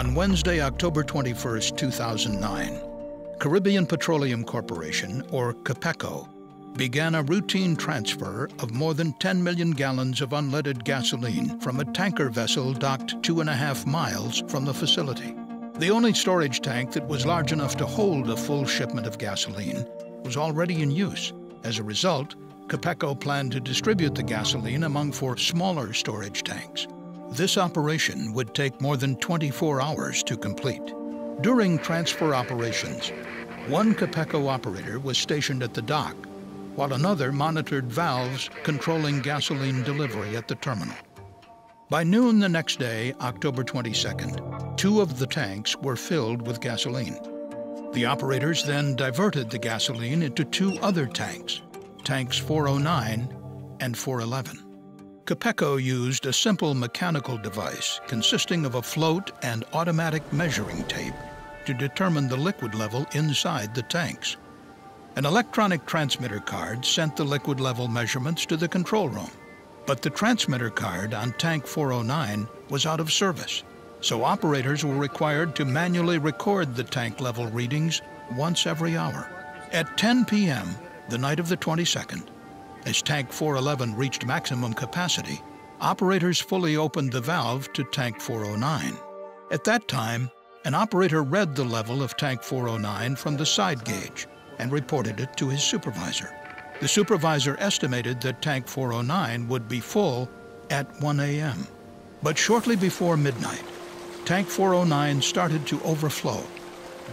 On Wednesday, October 21, 2009, Caribbean Petroleum Corporation, or CAPECO, began a routine transfer of more than 10 million gallons of unleaded gasoline from a tanker vessel docked two and a half miles from the facility. The only storage tank that was large enough to hold a full shipment of gasoline was already in use. As a result, Capeco planned to distribute the gasoline among four smaller storage tanks. This operation would take more than 24 hours to complete. During transfer operations, one Capeco operator was stationed at the dock while another monitored valves controlling gasoline delivery at the terminal. By noon the next day, October 22nd, two of the tanks were filled with gasoline. The operators then diverted the gasoline into two other tanks, tanks 409 and 411. Capeco used a simple mechanical device consisting of a float and automatic measuring tape to determine the liquid level inside the tanks. An electronic transmitter card sent the liquid level measurements to the control room, but the transmitter card on tank 409 was out of service, so operators were required to manually record the tank level readings once every hour. At 10 p.m., the night of the 22nd, as tank 411 reached maximum capacity, operators fully opened the valve to tank 409. At that time, an operator read the level of tank 409 from the side gauge and reported it to his supervisor. The supervisor estimated that tank 409 would be full at 1 a.m. But shortly before midnight, tank 409 started to overflow.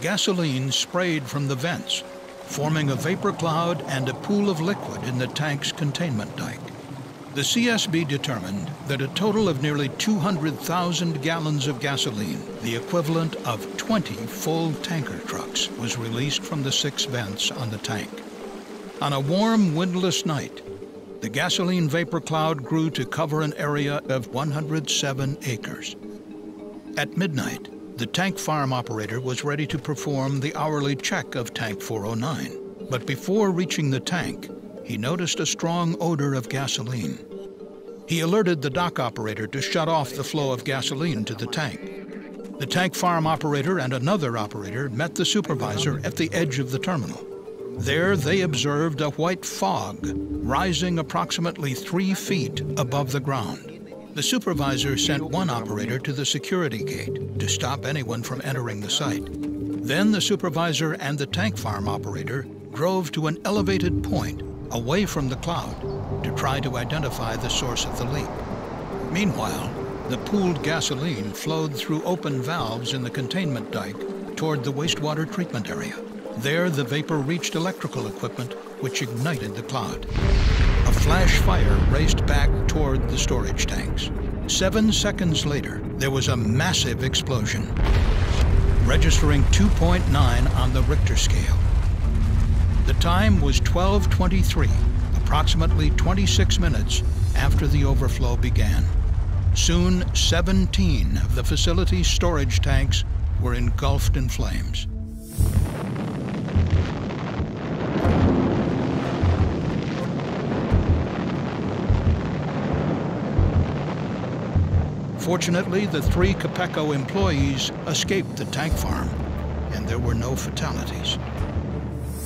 Gasoline sprayed from the vents, forming a vapor cloud and a pool of liquid in the tank's containment dike. The CSB determined that a total of nearly 200,000 gallons of gasoline, the equivalent of 20 full tanker trucks, was released from the six vents on the tank. On a warm, windless night, the gasoline vapor cloud grew to cover an area of 107 acres. At midnight, the tank farm operator was ready to perform the hourly check of tank 409. But before reaching the tank, he noticed a strong odor of gasoline. He alerted the dock operator to shut off the flow of gasoline to the tank. The tank farm operator and another operator met the supervisor at the edge of the terminal. There they observed a white fog rising approximately three feet above the ground. The supervisor sent one operator to the security gate to stop anyone from entering the site. Then the supervisor and the tank farm operator drove to an elevated point away from the cloud to try to identify the source of the leak. Meanwhile, the pooled gasoline flowed through open valves in the containment dike toward the wastewater treatment area. There, the vapor reached electrical equipment, which ignited the cloud. Flash fire raced back toward the storage tanks. Seven seconds later, there was a massive explosion, registering 2.9 on the Richter scale. The time was 1223, approximately 26 minutes after the overflow began. Soon, 17 of the facility's storage tanks were engulfed in flames. Fortunately, the three Capeco employees escaped the tank farm, and there were no fatalities.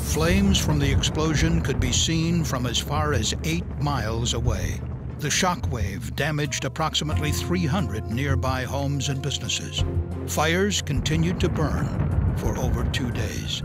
Flames from the explosion could be seen from as far as eight miles away. The shockwave damaged approximately 300 nearby homes and businesses. Fires continued to burn for over two days.